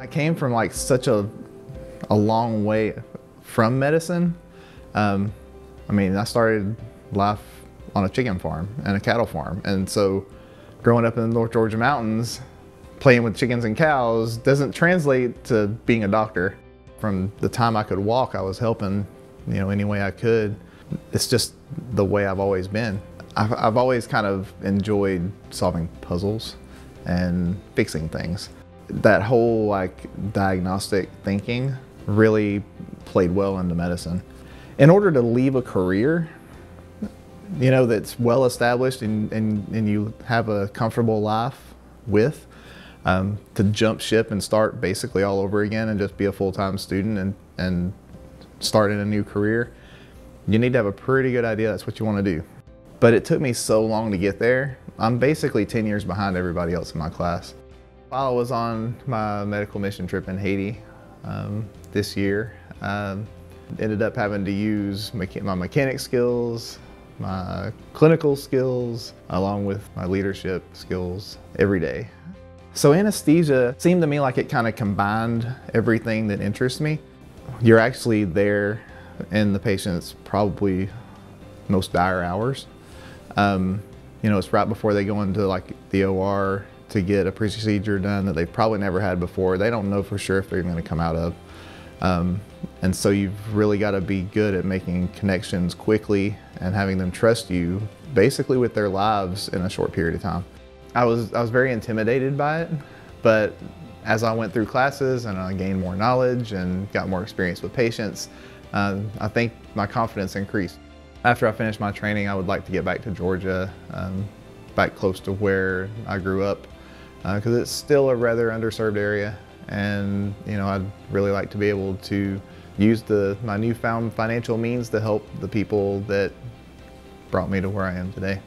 I came from like such a, a long way from medicine. Um, I mean, I started life on a chicken farm and a cattle farm. And so growing up in the North Georgia mountains, playing with chickens and cows doesn't translate to being a doctor. From the time I could walk, I was helping, you know, any way I could. It's just the way I've always been. I've, I've always kind of enjoyed solving puzzles and fixing things. That whole like diagnostic thinking really played well into medicine. In order to leave a career, you know, that's well established and, and, and you have a comfortable life with, um, to jump ship and start basically all over again and just be a full-time student and, and start in a new career, you need to have a pretty good idea that's what you want to do. But it took me so long to get there. I'm basically 10 years behind everybody else in my class. While I was on my medical mission trip in Haiti um, this year, um, ended up having to use my mechanic skills, my clinical skills, along with my leadership skills every day. So anesthesia seemed to me like it kind of combined everything that interests me. You're actually there in the patient's probably most dire hours. Um, you know, it's right before they go into like the OR to get a procedure done that they've probably never had before. They don't know for sure if they're going to come out of. Um, and so you've really got to be good at making connections quickly and having them trust you basically with their lives in a short period of time. I was, I was very intimidated by it, but as I went through classes and I gained more knowledge and got more experience with patients, uh, I think my confidence increased. After I finished my training, I would like to get back to Georgia, um, back close to where I grew up, because uh, it's still a rather underserved area. And, you know, I'd really like to be able to use the, my newfound financial means to help the people that brought me to where I am today.